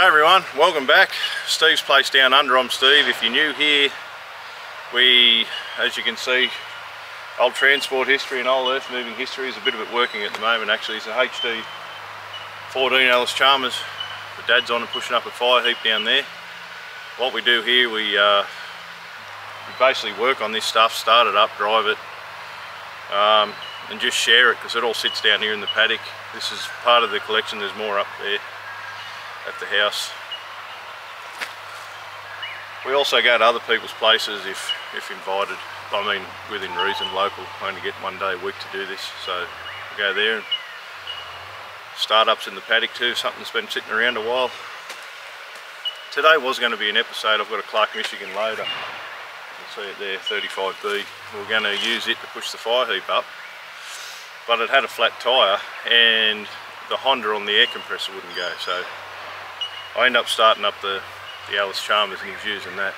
Okay everyone, welcome back. Steve's Place Down Under, I'm Steve. If you're new here, we, as you can see, old transport history and old earth moving history is a bit of it working at the moment actually. It's a HD 14 Allis Chalmers. The dad's on and pushing up a fire heap down there. What we do here, we, uh, we basically work on this stuff, start it up, drive it, um, and just share it because it all sits down here in the paddock. This is part of the collection, there's more up there at the house. We also go to other people's places if, if invited. I mean, within reason, local. I only get one day a week to do this, so we go there. And startups in the paddock too, something's been sitting around a while. Today was going to be an episode. I've got a Clark, Michigan loader. You can see it there, 35B. We're going to use it to push the fire heap up, but it had a flat tyre and the Honda on the air compressor wouldn't go, so I end up starting up the, the Allis Chalmers and he was using that.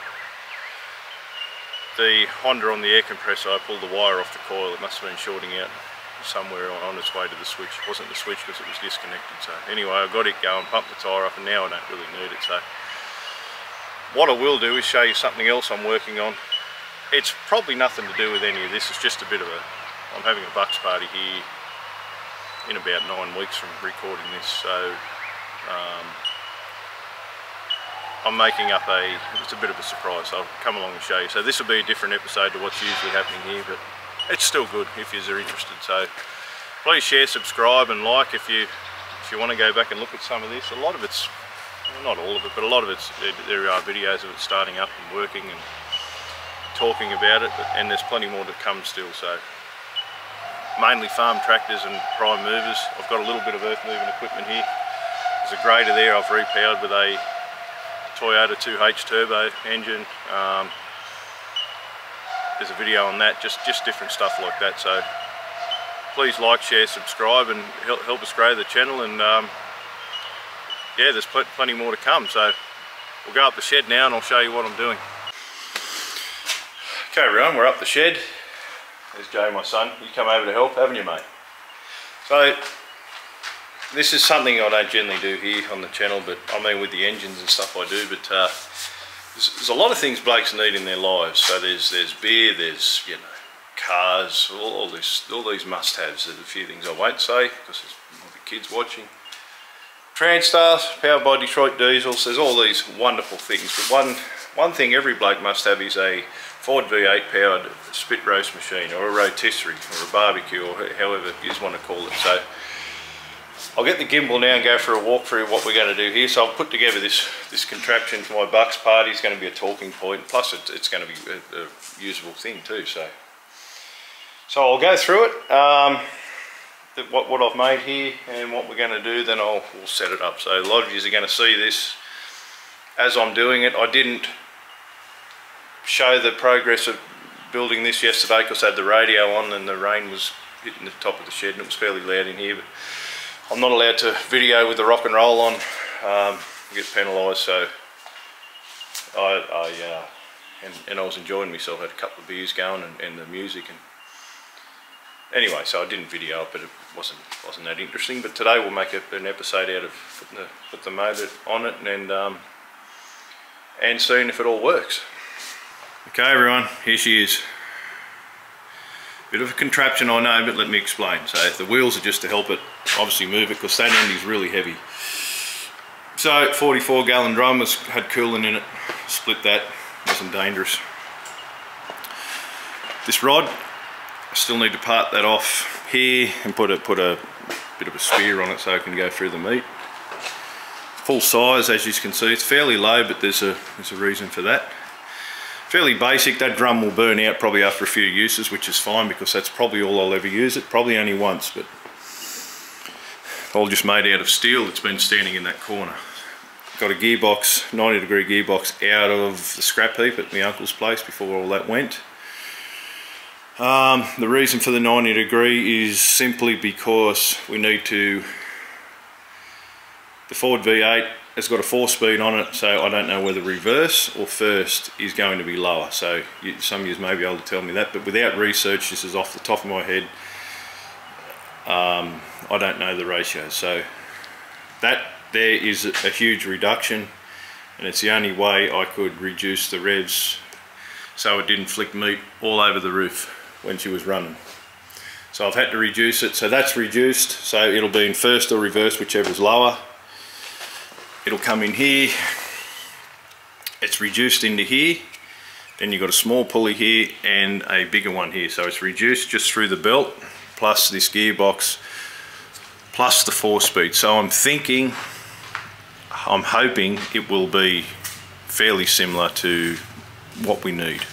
The Honda on the air compressor, I pulled the wire off the coil. It must have been shorting out somewhere on, its way to the switch. It wasn't the switch because it was disconnected. So anyway, I got it going, pumped the tyre up and now I don't really need it. So what I will do is show you something else I'm working on. It's probably nothing to do with any of this. It's just a bit of a, I'm having a bucks party here in about nine weeks from recording this. So um, I'm making up a, it's a bit of a surprise, I'll come along and show you. So this will be a different episode to what's usually happening here, but it's still good if you are interested. So please share, subscribe and like if you if you want to go back and look at some of this. A lot of it's, well, not all of it, but a lot of it's, there are videos of it starting up and working and talking about it, and there's plenty more to come still. So mainly farm tractors and prime movers. I've got a little bit of earth moving equipment here. There's a grader there I've repowered with a Toyota 2H turbo engine. Um, there's a video on that, just, just different stuff like that. So please like, share, subscribe and help, help us grow the channel and um, yeah, there's pl plenty more to come. So we'll go up the shed now and I'll show you what I'm doing. Okay everyone, we're up the shed. There's Joe, my son. You come over to help, haven't you mate? So this is something I don't generally do here on the channel, but I mean with the engines and stuff I do, but uh, there's, there's, a lot of things blokes need in their lives. So there's there's beer, there's, you know, cars, all, all this, all these must-haves. There's a few things I won't say, because there's be kids watching. Transtars, powered by Detroit diesels, there's all these wonderful things, but one, one thing every bloke must have is a Ford V8 powered spit roast machine, or a rotisserie, or a barbecue, or however you want to call it. So I'll get the gimbal now and go for a walk through what we're going to do here. So I've put together this, this contraption for my Bucks party. It's going to be a talking point. Plus it, it's going to be a, a, usable thing too. So so I'll go through it, um, the, what, what I've made here and what we're going to do. Then I'll we'll set it up. So a lot of you are going to see this as I'm doing it. I didn't show the progress of building this yesterday because I had the radio on and the rain was hitting the top of the shed and it was fairly loud in here. But I'm not allowed to video with the rock and roll on. Um, get penalised, so I, I uh, and, and, I was enjoying myself. I had a couple of beers going and, and, the music and anyway, so I didn't video it, but it wasn't wasn't that interesting. But today we'll make a, an episode out of putting the, put the motor on it and um, and seeing if it all works. Okay, everyone, here she is. Bit of a contraption I know, but let me explain. So if the wheels are just to help it obviously move it because that end is really heavy. So 44 gallon drum was, had coolant in it, split that, wasn't dangerous. This rod, I still need to part that off here and put a, put a bit of a spear on it so it can go through the meat. Full size as you can see, it's fairly low but there's a, there's a reason for that fairly basic. That drum will burn out probably after a few uses, which is fine because that's probably all I'll ever use it. Probably only once, but all just made out of steel that's been standing in that corner. Got a gearbox, 90 degree gearbox out of the scrap heap at my uncle's place before all that went. Um, the reason for the 90 degree is simply because we need to, the Ford V8 it's got a four speed on it so I don't know whether reverse or first is going to be lower so you, some of you may be able to tell me that but without research this is off the top of my head um, I don't know the ratio so that there is a huge reduction and it's the only way I could reduce the revs so it didn't flick meat all over the roof when she was running. So I've had to reduce it. So that's reduced. So it'll be in first or reverse, whichever's lower. It'll come in here. It's reduced into here. Then you've got a small pulley here and a bigger one here. So it's reduced just through the belt, plus this gearbox, plus the four speed. So I'm thinking, I'm hoping it will be fairly similar to what we need.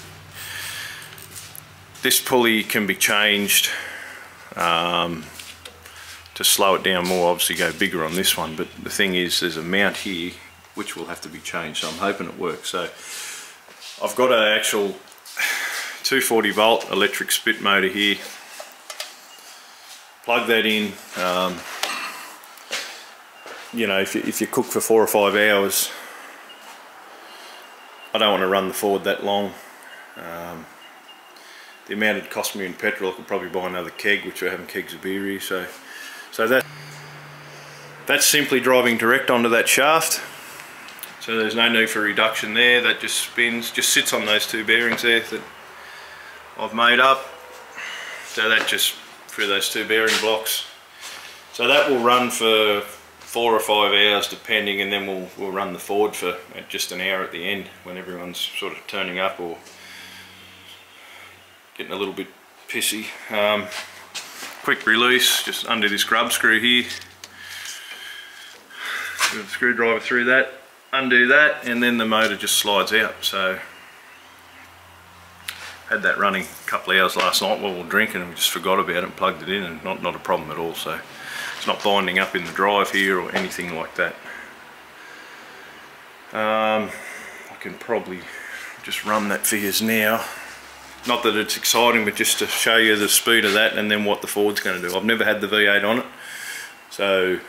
This pulley can be changed um, to slow it down more, obviously go bigger on this one, but the thing is there's a mount here which will have to be changed, so I'm hoping it works. So I've got an actual 240 volt electric spit motor here. Plug that in. Um, you know, if you, if you cook for four or five hours, I don't want to run the Ford that long. Um, the amount it cost me in petrol, I could probably buy another keg, which we're having kegs of beer here. So, so that that's simply driving direct onto that shaft. So there's no need for reduction there. That just spins, just sits on those two bearings there that I've made up. So that just through those two bearing blocks. So that will run for four or five hours depending and then we'll, we'll run the Ford for just an hour at the end when everyone's sort of turning up or getting a little bit pissy. Um, quick release, just undo this grub screw here. Screwdriver through that, undo that, and then the motor just slides out. So had that running a couple of hours last night while we were drinking and we just forgot about it and plugged it in and not, not a problem at all. So it's not binding up in the drive here or anything like that. Um, I can probably just run that figures now. Not that it's exciting, but just to show you the speed of that and then what the Ford's going to do. I've never had the V8 on it, so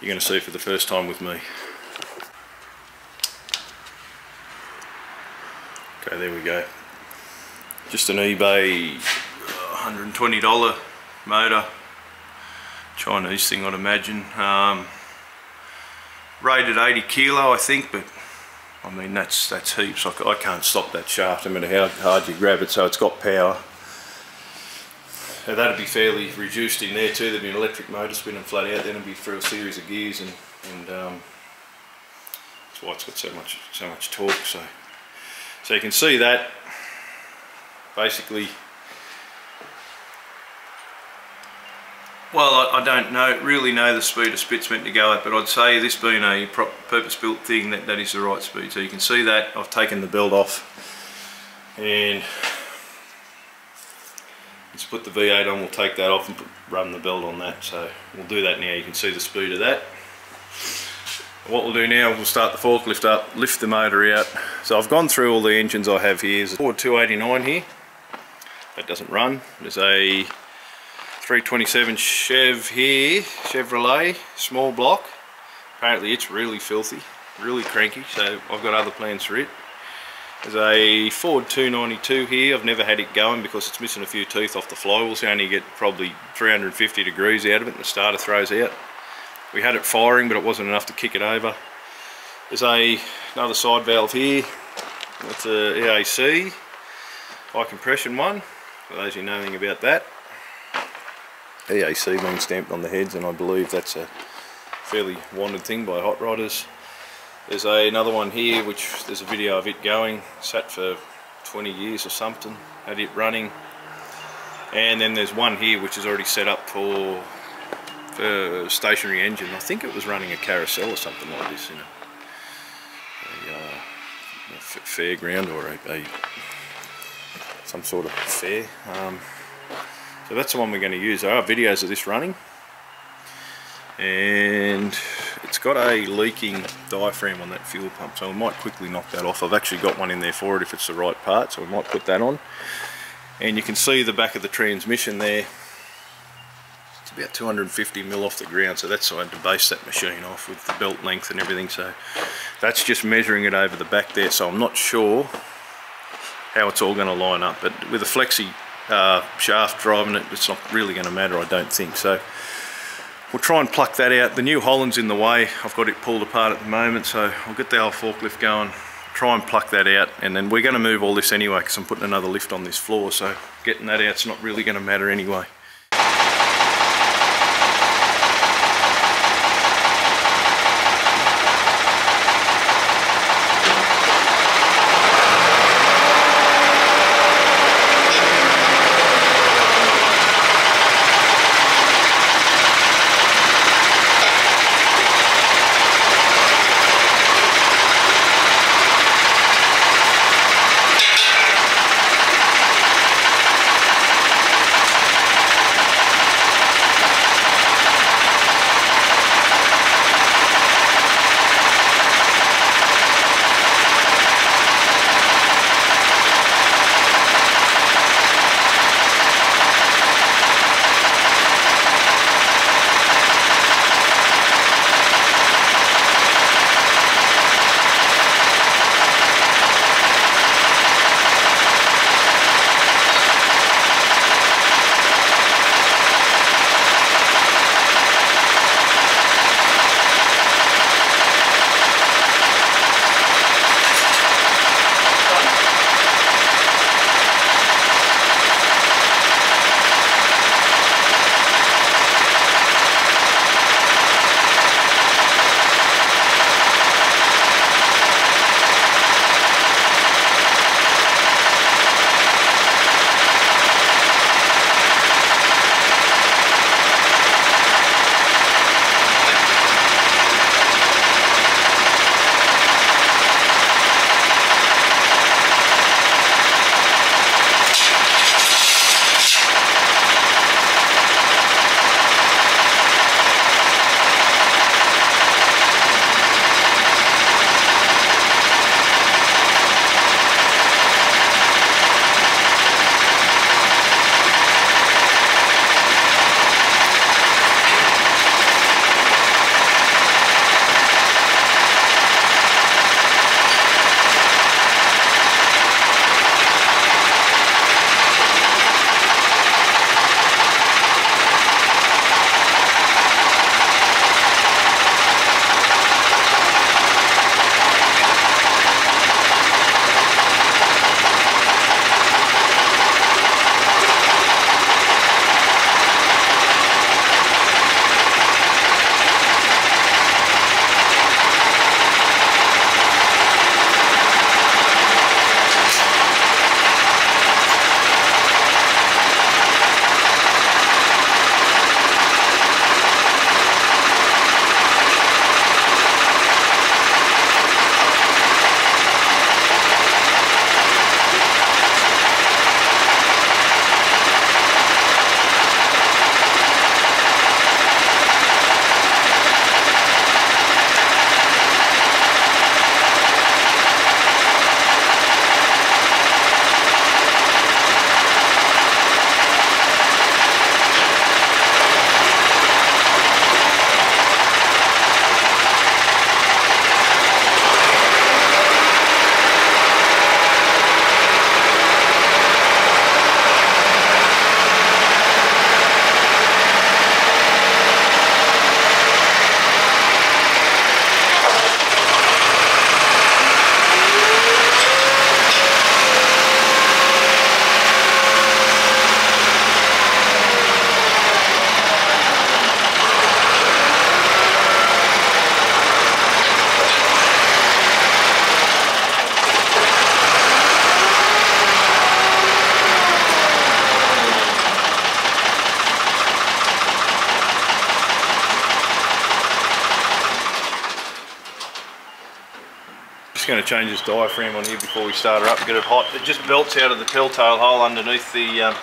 you're going to see for the first time with me. Okay, there we go. Just an eBay $120 motor Chinese thing I'd imagine. Um, rated 80 kilo I think but I mean that's that's heaps. I, I can't stop that shaft no matter how hard you grab it so it's got power. Now that'd be fairly reduced in there too. There'd be an electric motor spinning flat out. Then it'd be through a series of gears and and um, that's why it's got so much so much torque. So so you can see that basically Well, I, don't know really know the speed a spit's meant to go at, but I'd say this being a purpose-built thing, that, that is the right speed. So you can see that I've taken the belt off and let's put the V8 on, we'll take that off and put, run the belt on that. So we'll do that now, you can see the speed of that. What we'll do now, we'll start the forklift up, lift the motor out. So I've gone through all the engines I have here. There's a Ford 289 here, that doesn't run. There's a 327 Chev here, Chevrolet, small block. Apparently it's really filthy, really cranky, so I've got other plans for it. There's a Ford 292 here, I've never had it going because it's missing a few teeth off the flywheels. You only get probably 350 degrees out of it and the starter throws out. We had it firing but it wasn't enough to kick it over. There's a another side valve here, that's a EAC, high compression one, for those who know anything about that. EAC being stamped on the heads and I believe that's a fairly wanted thing by hot rodders. There's a, another one here which there's a video of it going, sat for 20 years or something, had it running. And then there's one here which is already set up for, for stationary engine. I think it was running a carousel or something like this in a, a, uh, a fairground or a, a, some sort of fair. Um, so that's the one we're going to use. There are videos of this running. And it's got a leaking diaphragm on that fuel pump, so we might quickly knock that off. I've actually got one in there for it if it's the right part, so we might put that on. And you can see the back of the transmission there. It's about 250 mil off the ground, so that's I had to base that machine off with the belt length and everything. So that's just measuring it over the back there, so I'm not sure how it's all going to line up. But with a flexi uh, shaft driving it, it's not really going to matter, I don't think. So we'll try and pluck that out. The New Holland's in the way. I've got it pulled apart at the moment, so I'll get the old forklift going, try and pluck that out, and then we're going to move all this anyway because I'm putting another lift on this floor, so getting that out's not really going to matter anyway. Change this diaphragm on here before we start her up, and get it hot. It just belts out of the telltale hole underneath the, um,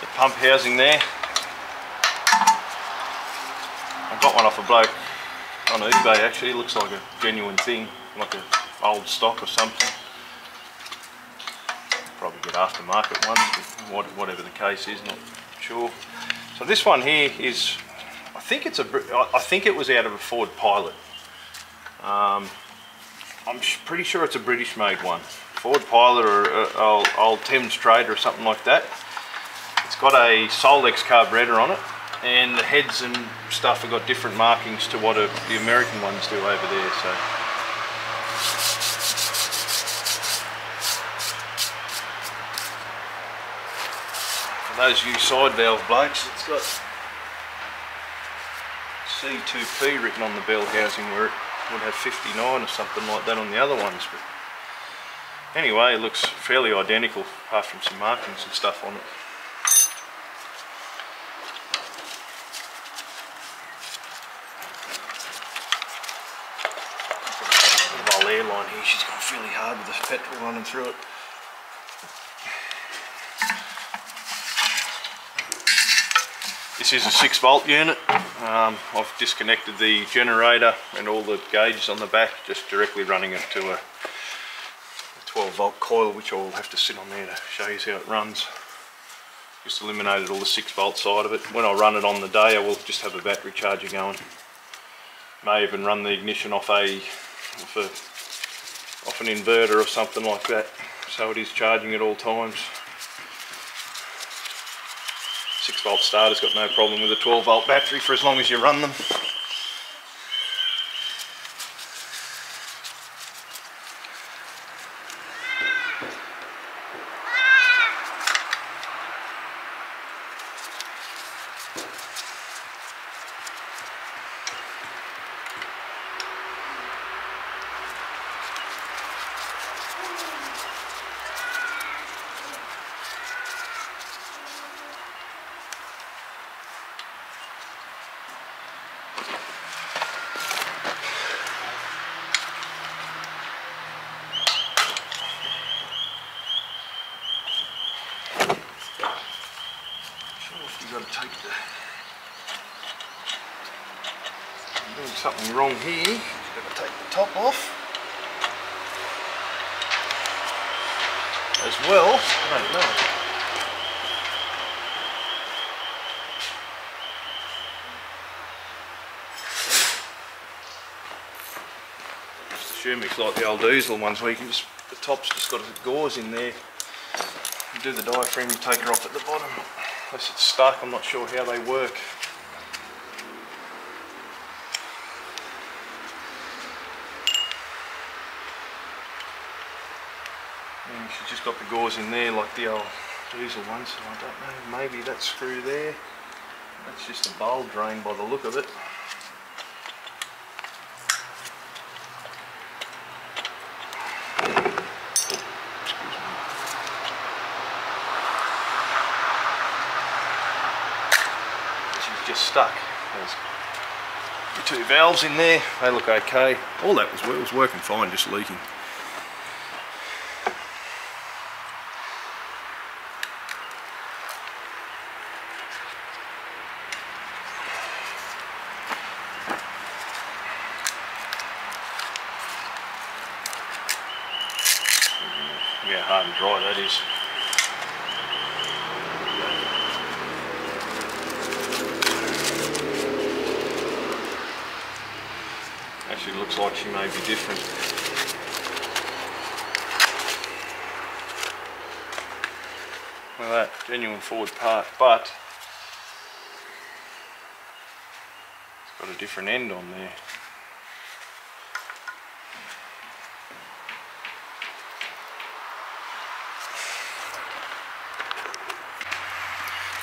the pump housing there. I got one off a bloke on eBay actually, it looks like a genuine thing, like a old stock or something. Probably get aftermarket ones, whatever the case is, not sure. So this one here is, I think it's a, I think it was out of a Ford Pilot. Um, I'm pretty sure it's a British made one. Ford Pilot or uh, old, old Thames Trader or something like that. It's got a Solex carburetor on it. and the heads and stuff have got different markings to what a, the American ones do over there. So. For those you side valve blokes, it's got C2P written on the bell housing where it would have 59 or something like that on the other ones. But anyway, it looks fairly identical apart from some markings and stuff on it. Airline here, she's gone fairly hard with the petrol running through it. This is a 6 volt unit. Um, I've disconnected the generator and all the gauges on the back, just directly running it to a 12 volt coil which I'll have to sit on there to show you how it runs. Just eliminated all the 6 volt side of it. When I run it on the day I will just have a battery charger going. May even run the ignition off a, off, a, off an inverter or something like that so it is charging at all times. 6 volt starter's got no problem with a 12 volt battery for as long as you run them. got to take the... I'm doing something wrong here. Just got to take the top off. As well, I don't know. Just assume it's like the old diesel ones where you can just, the top's just got a gauze in there. You do the diaphragm, you take her off at the bottom unless it's stuck, I'm not sure how they work. And she's gauze in there like the old diesel one, so I don't know, maybe that screw there. That's just a bowl drain by the look of it. She's just stuck. There's the two valves in there, they look okay. All that was, was working fine, just leaking. Yeah, hard and dry that is. actually looks like she may be different. Well that, genuine Ford part, but it's got a different end on there.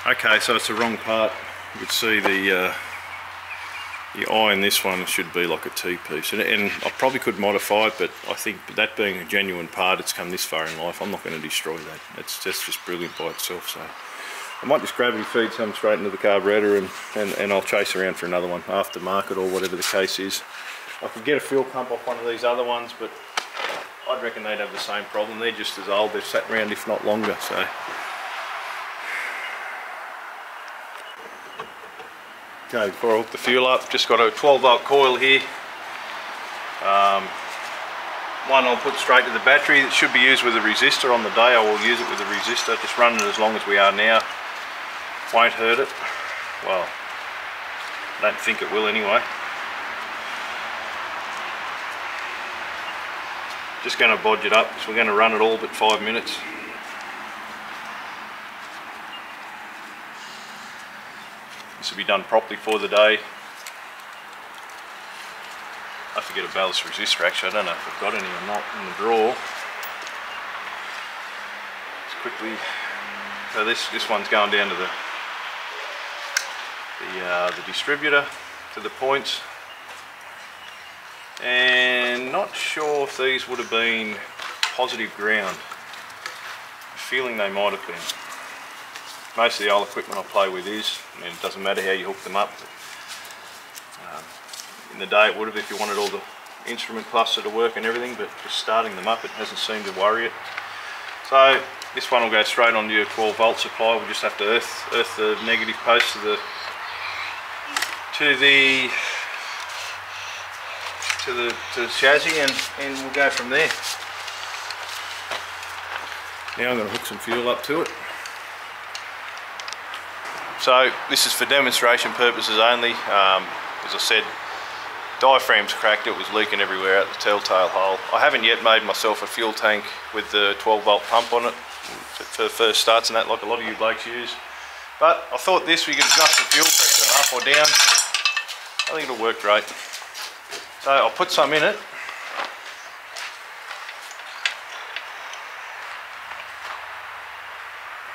Okay, so it's the wrong part. You can see the uh, the eye in this one should be like a T-piece and, and, I probably could modify it but I think that being a genuine part it's come this far in life I'm not going to destroy that it's just, just brilliant by itself so I might just gravity feed some straight into the carburetor and, and, and I'll chase around for another one aftermarket or whatever the case is I could get a fuel pump off one of these other ones but I'd reckon they'd have the same problem they're just as old they've sat around if not longer so Okay, before I hook the fuel up, just got a 12 volt coil here. Um, one I'll put straight to the battery. It should be used with a resistor on the day. I will use it with a resistor. Just run it as long as we are now. Won't hurt it. Well, don't think it will anyway. Just going to bodge it up. So we're going to run it all but five minutes. This will be done properly for the day. I forget a ballast resistor actually, I don't know if I've got any or not in the drawer. Just quickly, so this, this one's going down to the, the, uh, the distributor, to the points. And not sure if these would have been positive ground. I'm feeling they might have been. Most of the old equipment I play with is, I mean it doesn't matter how you hook them up. Um, in the day it would have if you wanted all the instrument cluster to work and everything, but just starting them up it hasn't seemed to worry it. So this one will go straight onto your 12 volt supply. We'll just have to earth, earth the negative post to the to the to the to the chassis and, and we'll go from there. Now I'm going to hook some fuel up to it. So this is for demonstration purposes only. Um, as I said, diaphragm's cracked, it was leaking everywhere out the telltale hole. I haven't yet made myself a fuel tank with the 12 volt pump on it for first starts and that like a lot of you blokes use. But I thought this we could adjust the fuel pressure up or down. I think it'll work great. So I'll put some in it.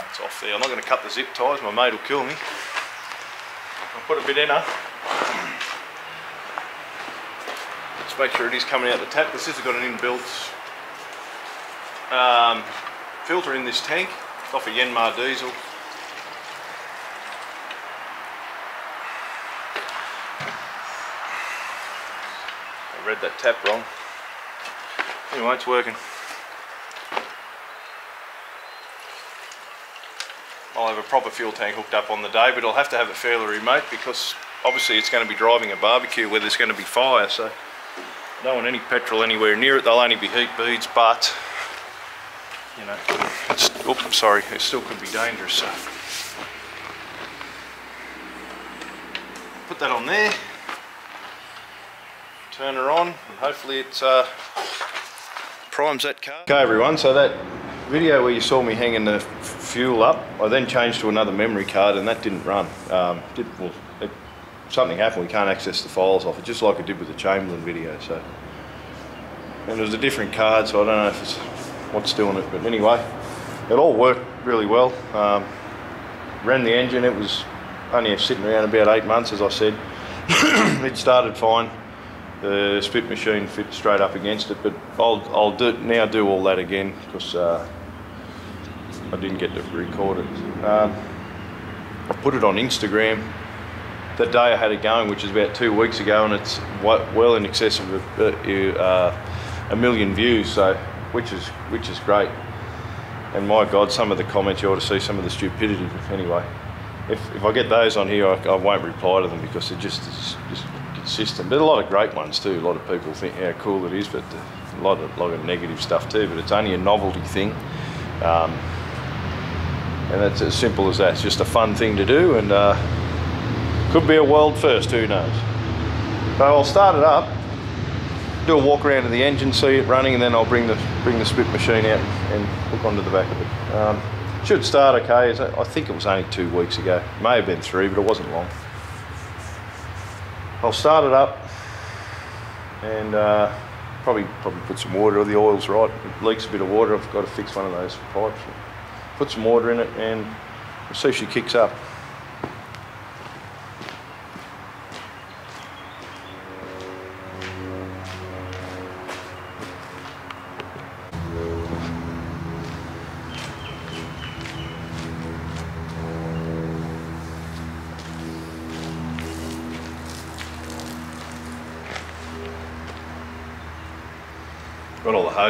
It's off there. I'm not going to cut the zip ties, my mate will kill me. I'll put a bit in her. Just make sure it is coming out the tap. This has got an inbuilt um, filter in this tank. It's off a Yanmar diesel. Read that tap wrong. Anyway, it's working. I'll have a proper fuel tank hooked up on the day, but I'll have to have it fairly remote because obviously it's going to be driving a barbecue where there's going to be fire, so don't want any petrol anywhere near it. They'll only be heat beads, but you know, it's, oops, sorry, it still could be dangerous. So put that on there, turn her on, hopefully it uh, primes that car. Okay, everyone. So that video where you saw me hanging the fuel up, I then changed to another memory card, and that didn't run. Um, did, well, it, something happened. We can't access the files off it, just like I did with the Chamberlain video. So, and it was a different card, so I don't know if it's what's doing it. But anyway, it all worked really well. Um, ran the engine. It was only sitting around about eight months, as I said. it started fine. The spit machine fit straight up against it, but I'll I'll do, now do all that again because uh, I didn't get to record it. Um, I put it on Instagram the day I had it going, which is about two weeks ago, and it's well in excess of a, uh, a million views. So which is which is great. And my God, some of the comments you ought to see some of the stupidity. Anyway, if, if I get those on here, I, I won't reply to them because they're just just consistent. But a lot of great ones too. A lot of people think how cool it is, but a lot of lot of negative stuff too. But it's only a novelty thing. Um, and that's as simple as that. It's just a fun thing to do, and uh, could be a world first. Who knows? So I'll start it up do a walk around of the engine, see it running, and then I'll bring the bring the split machine out and hook onto the back of it. Um, should start okay. I think it was only two weeks ago. May have been three, but it wasn't long. I'll start it up and uh, probably probably put some water. Or the oil's right. It leaks a bit of water. I've got to fix one of those pipes. Put some water in it and see if she kicks up.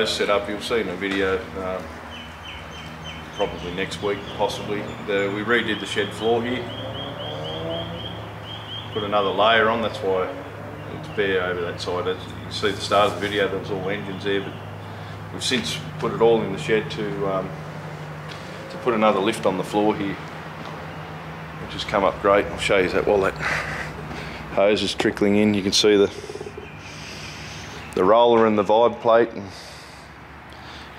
Got all the hose set up. You'll see in a video um, probably next week, possibly. The, we redid the shed floor here. Put another layer on. That's why it's bare over that side. As you can see the start of the video, there was all engines there, but we've since put it all in the shed to um, to put another lift on the floor here, which has come up great. I'll show you that while that hose is trickling in. You can see the the roller and the vibe plate and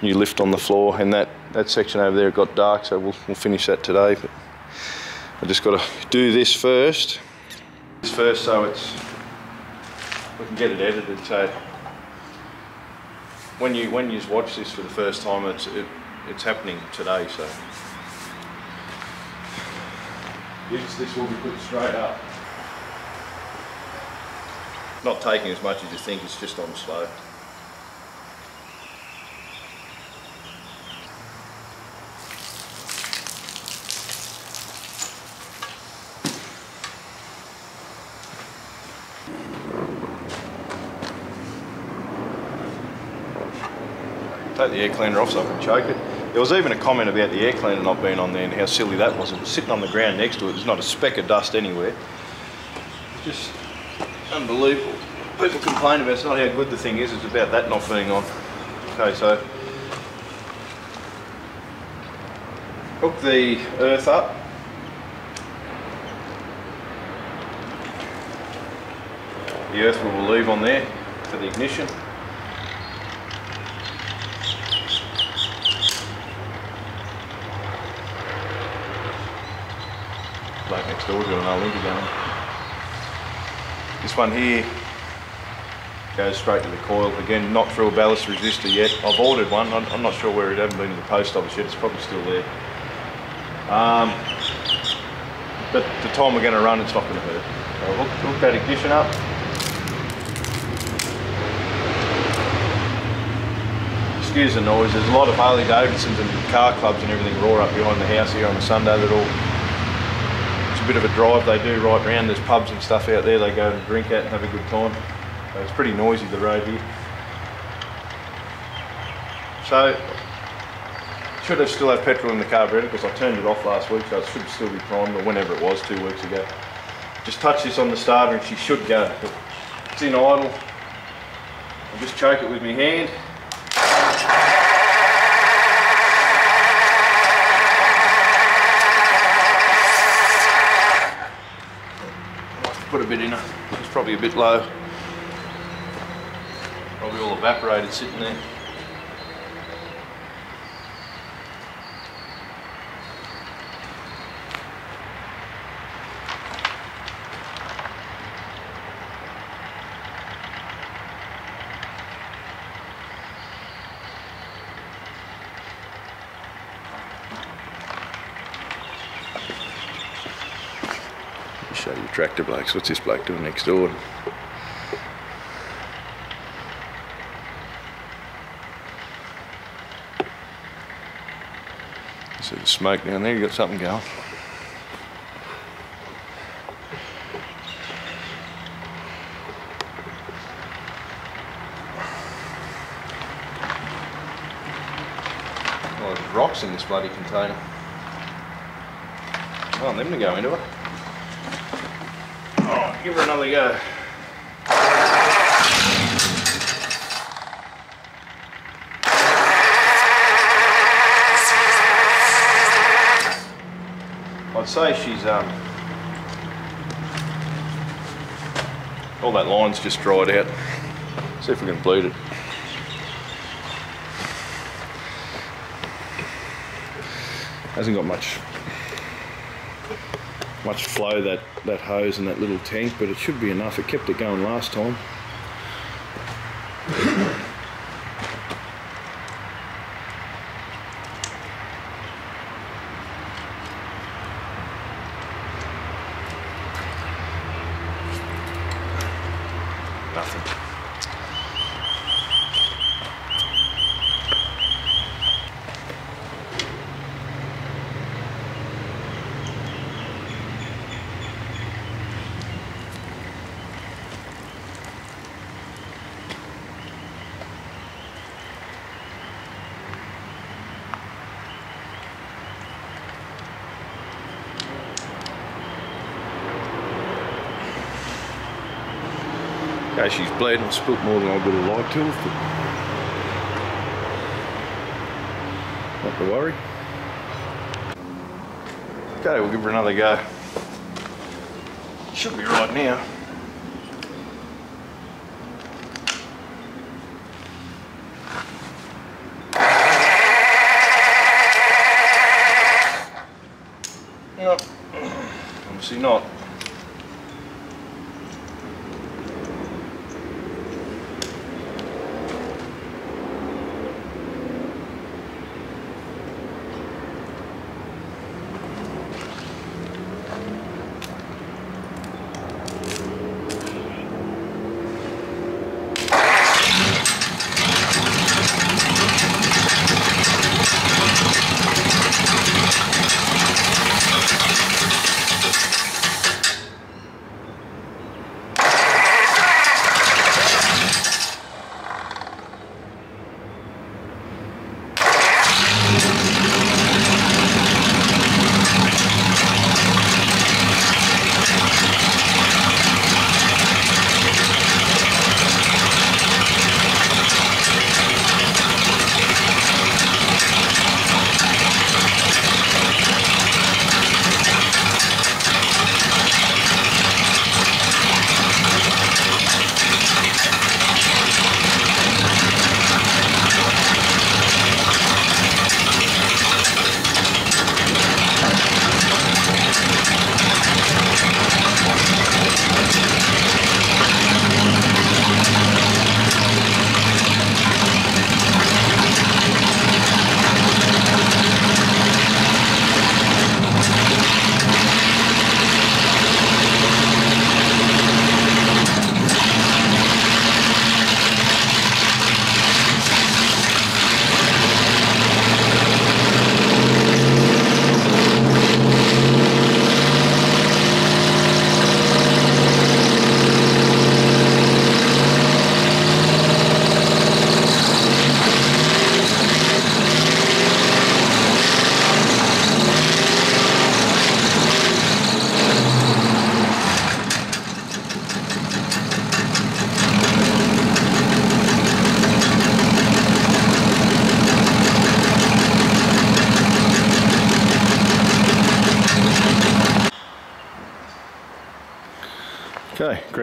you lift on the floor and that, that section over there got dark so we'll, we'll finish that today but I just got to do this first. This first so it's we can get it edited so when you when you watch this for the first time it's it, it's happening today so this, this will be put straight up. Not taking as much as you think, it's just on slow. The air cleaner off so I can choke it. There was even a comment about the air cleaner not being on there and how silly that was. It was sitting on the ground next to it. There's not a speck of dust anywhere. Just unbelievable. People complain about it's not how good the thing is, it's about that not being on. Okay, so hook the earth up. The earth we will leave on there for the ignition. Bloke next door doing an old going. This one here goes straight to the coil. Again, not through a ballast resistor yet. I've ordered one. I'm, I'm not sure where it hasn't been to the post office yet. It's probably still there. Um, but the time we're going to run, it's not going to hurt. So hook, hook that ignition up. Excuse the noise. There's a lot of Harley Davidsons and car clubs and everything roar up behind the house here on a Sunday that all bit of a drive they do right round. There's pubs and stuff out there they go and drink at and have a good time. So it's pretty noisy the road here. So should have still have petrol in the carburetor because I turned it off last week so it should still be primed or whenever it was two weeks ago. Just touch this on the starter and she should go. It's in idle. I'll just choke it with my hand. Probably a bit low. Probably all evaporated sitting there. Show you tractor blokes. What's this bloke doing next door? See the smoke down there, you got something going. Oh, there's rocks in this bloody container. Oh, them to go into it give her another go. I'd say she's um all that line's just dried out. See if we can bleed it. Hasn't got much much flow that, that hose and that little tank, but it should be enough. It kept it going last time. Nothing. Okay, she's bled and spilt more than I would have liked to have, not to worry. Okay, we'll give her another go. Should be right now.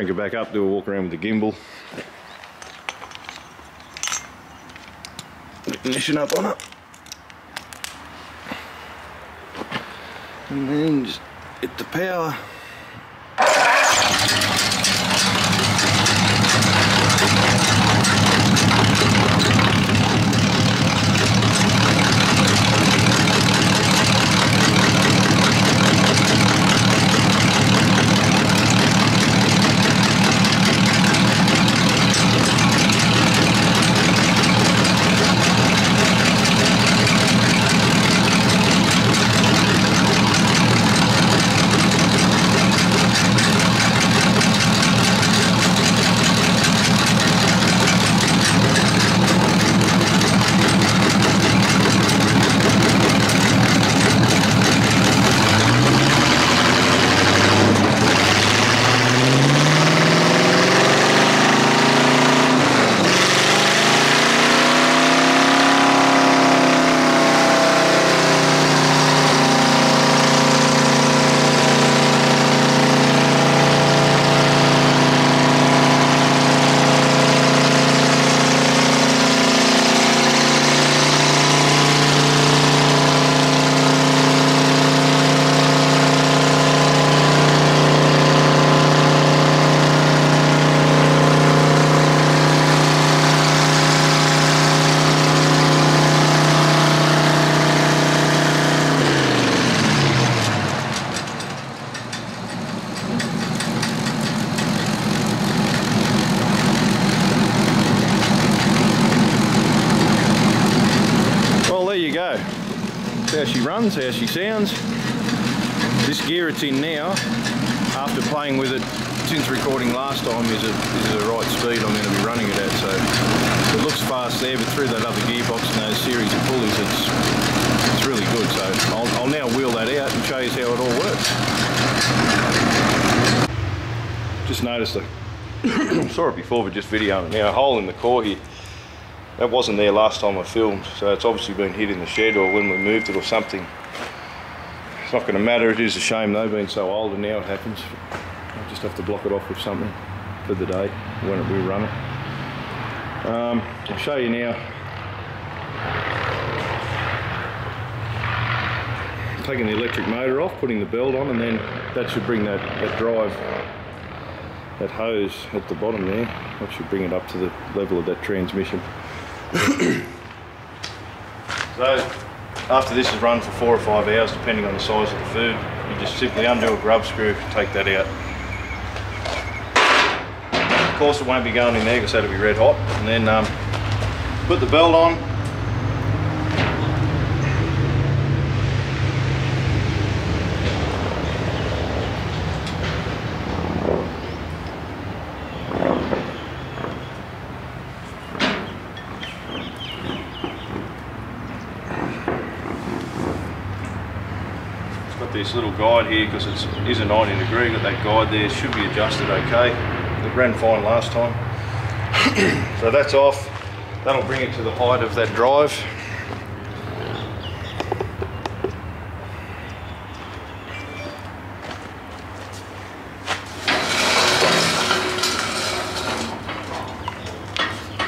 Crank it back up, do a walk around with the gimbal. Ignition up on it. And then just hit the power. Noticed a saw it before, but just videoing it now. A hole in the core here. That wasn't there last time I filmed, so it's obviously been hit in the shed or when we moved it or something. It's not going to matter. It is a shame though, being so old, and now it happens. I just have to block it off with something for the day when we run it. Um, I'll show you now. taking the electric motor off, putting the belt on, and then that should bring that, that drive, that hose at the bottom there, that should bring it up to the level of that transmission. so after this is run for four or five hours, depending on the size of the food, you just simply undo a grub screw, take that out. Of course it won't be going in there because that'll be red hot. And then um, put the belt on, this little guide here because it is a 90 degree, got that guide there, should be adjusted okay. It ran fine last time. so that's off. That'll bring it to the height of that drive.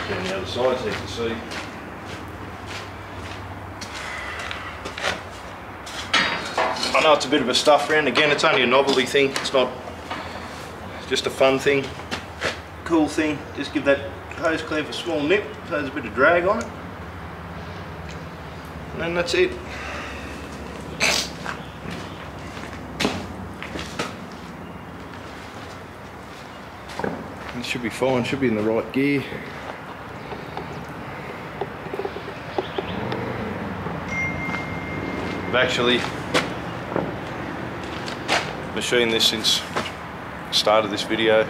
Down the other side so you can see. I know it's a bit of a stuff round. Again, it's only a novelty thing. It's not just a fun thing, cool thing. Just give that hose clamp a small nip so there's a bit of drag on it. And then that's it. It should be fine, should be in the right gear. I've actually machined this since started this video.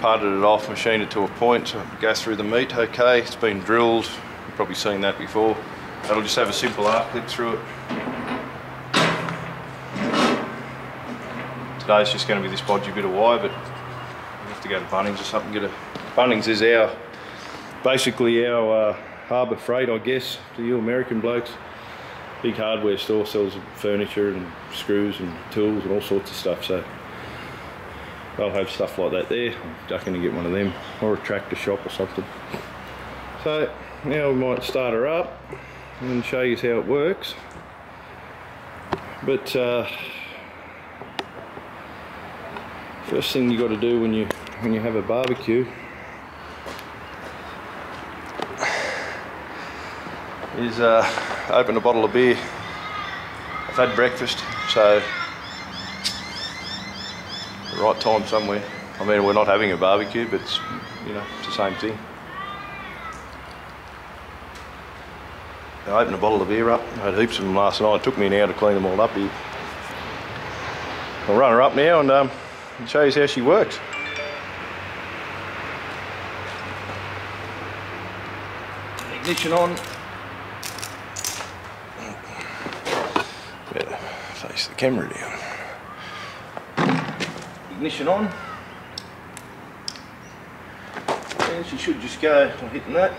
Parted it off machined it to a point so go through the meat. Okay it's been drilled. You've probably seen that before. That'll just have a simple R clip through it. Today's just going to be this bodgy bit of wire but we have to go to Bunnings or something get a Bunnings is our basically our uh, Harbor Freight I guess to you American blokes big hardware store sells furniture and screws and tools and all sorts of stuff so they'll have stuff like that there. I'm ducking to get one of them or a tractor shop or something. So now we might start her up and show you how it works. But uh, first thing you got to do when you when you have a barbecue is uh, open a bottle of beer. I've had breakfast, so the right time somewhere. I mean, we're not having a barbecue, but it's, you know, it's the same thing. I opened a bottle of beer up. I had heaps of them last night. It took me an hour to clean them all up here. I'll run her up now and um, show you how she works. Ignition on. face the camera down. Ignition on. And she should just go on hitting that.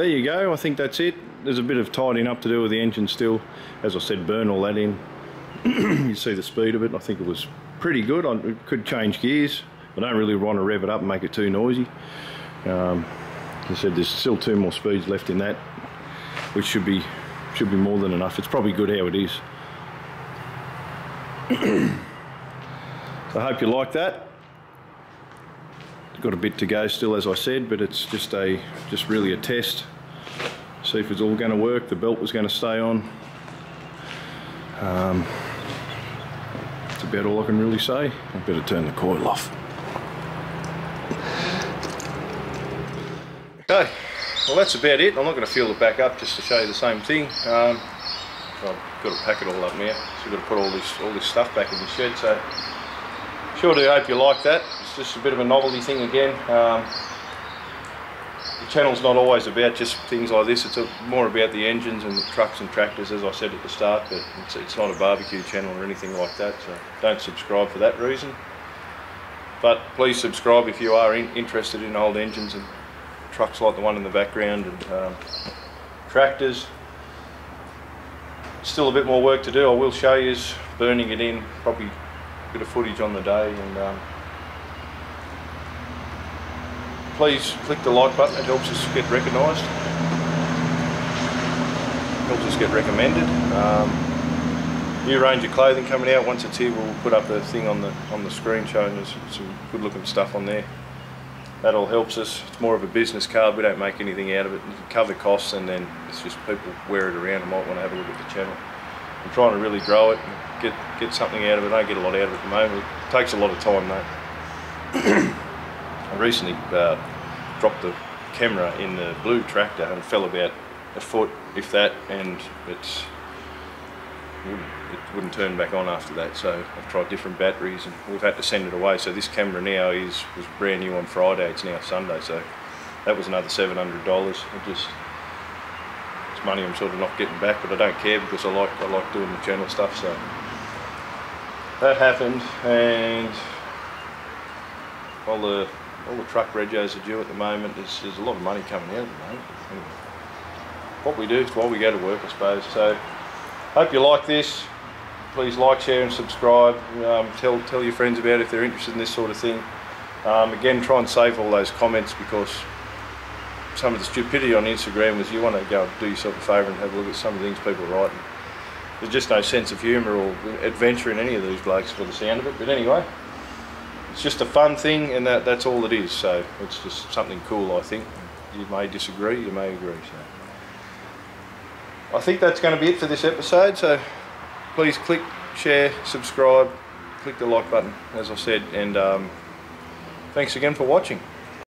There you go, I think that's it. There's a bit of tidying up to do with the engine still. As I said, burn all that in. you see the speed of it, I think it was pretty good. I could change gears. I don't really want to rev it up and make it too noisy. Um, as I said, there's still two more speeds left in that, which should be should be more than enough. It's probably good how it is. so I hope you like that got a bit to go still as I said but it's just a just really a test. See if it's all going to work the belt was going to stay on. Um, that's about all I can really say. I better turn the coil off. Okay well that's about it. I'm not going to fill it back up just to show you the same thing. Um, I've got to pack it all up now. So I've got to put all this all this stuff back in the shed so sure do hope you like that it's just a bit of a novelty thing again. Um, the channel's not always about just things like this, it's a, more about the engines and the trucks and tractors as I said at the start, but it's, it's not a barbecue channel or anything like that, so don't subscribe for that reason. But please subscribe if you are in, interested in old engines and trucks like the one in the background and um, tractors. Still a bit more work to do, I will show you is burning it in, probably a bit of footage on the day and um, please click the like button, it helps us get recognised. Helps us get recommended. Um, new range of clothing coming out, once it's here we'll put up a thing on the on the screen showing us some good looking stuff on there. That all helps us. It's more of a business card, we don't make anything out of it. cover costs and then it's just people wear it around and might want to have a look at the channel. I'm trying to really grow it and get, get something out of it. I don't get a lot out of it at the moment. It takes a lot of time though. I recently uh, dropped the camera in the blue tractor and fell about a foot, if that, and it's it wouldn't turn back on after that. So I've tried different batteries and we've had to send it away. So this camera now is was brand new on Friday. It's now Sunday. So that was another seven hundred dollars. It just it's money I'm sort of not getting back, but I don't care because I like I like doing the channel stuff. So that happened, and all the all the truck regos are due at the moment. There's, there's a lot of money coming out at the moment. Anyway, what we do is while we go to work, I suppose. So, hope you like this. Please like, share, and subscribe. Um, tell tell your friends about it if they're interested in this sort of thing. Um, again, try and save all those comments because some of the stupidity on Instagram was you want to go do yourself a favour and have a look at some of the things people writing. There's just no sense of humour or adventure in any of these blokes for the sound of it. But anyway it's just a fun thing and that, that's all it is. So it's just something cool, I think. You may disagree, you may agree. So I think that's going to be it for this episode. So please click, share, subscribe, click the like button, as I said, and um, thanks again for watching.